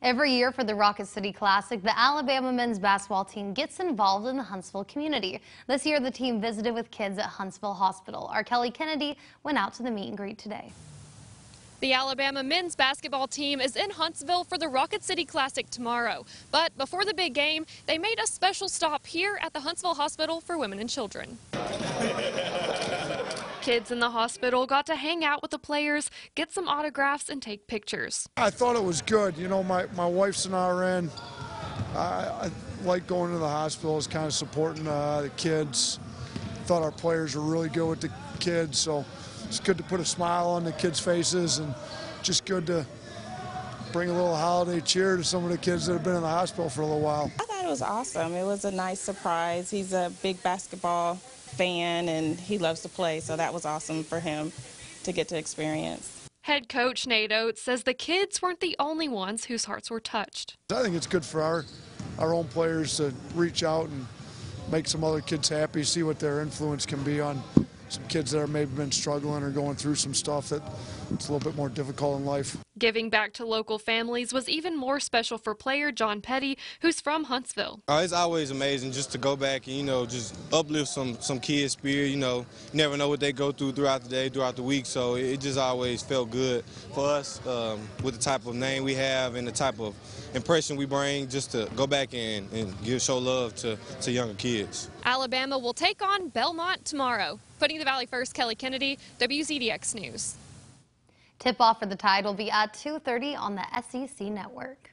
Every year for the Rocket City Classic, the Alabama men's basketball team gets involved in the Huntsville community. This year, the team visited with kids at Huntsville Hospital. Our Kelly Kennedy went out to the meet and greet today. The Alabama men's basketball team is in Huntsville for the Rocket City Classic tomorrow. But before the big game, they made a special stop here at the Huntsville Hospital for Women and Children. Kids in the hospital got to hang out with the players, get some autographs, and take pictures. I thought it was good. You know, my, my wife's an RN. I, I like going to the hospital, it's kind of supporting uh, the kids. Thought our players were really good with the kids, so it's good to put a smile on the kids' faces and just good to bring a little holiday cheer to some of the kids that have been in the hospital for a little while. I thought it was awesome. It was a nice surprise. He's a big basketball fan and he loves to play, so that was awesome for him to get to experience. Head coach Nate Oats says the kids weren't the only ones whose hearts were touched. I think it's good for our, our own players to reach out and make some other kids happy, see what their influence can be on some kids that are maybe been struggling or going through some stuff that it's a little bit more difficult in life. Giving back to local families was even more special for player John Petty, who's from Huntsville. Uh, it's always amazing just to go back and, you know, just uplift some, some kids' spirit. You know, you never know what they go through throughout the day, throughout the week, so it just always felt good for us um, with the type of name we have and the type of impression we bring just to go back and, and give show love to, to younger kids. Alabama will take on Belmont tomorrow. Putting the Valley first, Kelly Kennedy, WZDX News. Tip off for the Tide will be at 2.30 on the SEC Network.